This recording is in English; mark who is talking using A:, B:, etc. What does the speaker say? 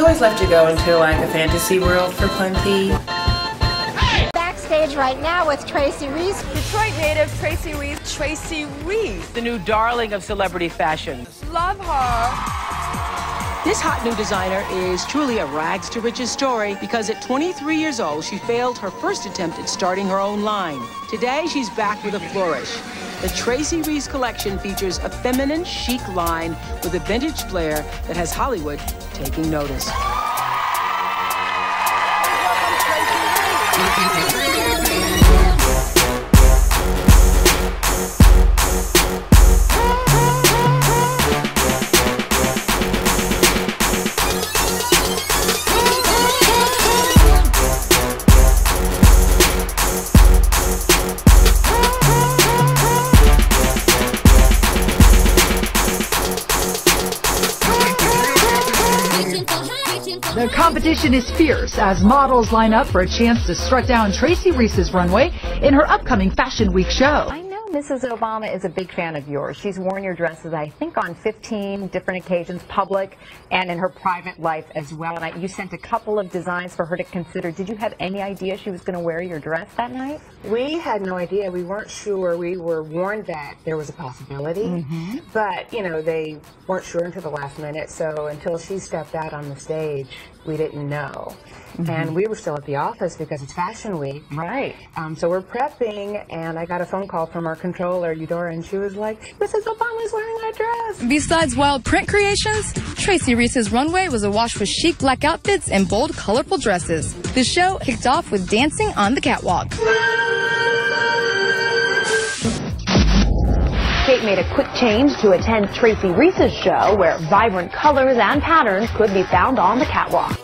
A: always love to go into like a fantasy world for plenty.
B: Backstage right now with Tracy Reese.
C: Detroit native Tracy Reese. Tracy Reese,
D: the new darling of celebrity fashion.
C: Love her.
D: This hot new designer is truly a rags to riches story because at 23 years old, she failed her first attempt at starting her own line. Today, she's back with a flourish. The Tracy Reese collection features a feminine, chic line with a vintage flair that has Hollywood taking notice.
E: The competition is fierce as models line up for a chance to strut down Tracy Reese's runway in her upcoming Fashion Week show.
F: Mrs. Obama is a big fan of yours. She's worn your dresses, I think, on 15 different occasions, public and in her private life as well. And I, you sent a couple of designs for her to consider. Did you have any idea she was going to wear your dress that night?
G: We had no idea. We weren't sure. We were warned that there was a possibility, mm-hmm. but you know they weren't sure until the last minute. So until she stepped out on the stage, we didn't know. Mm-hmm. And we were still at the office because it's Fashion Week.
F: Right.
G: Um, so we're prepping, and I got a phone call from our controller, Eudora, and she was like, Mrs. Obama's wearing my dress.
H: Besides wild print creations, Tracy Reese's runway was awash with chic black outfits and bold, colorful dresses. The show kicked off with dancing on the catwalk.
I: Kate made a quick change to attend Tracy Reese's show, where vibrant colors and patterns could be found on the catwalk.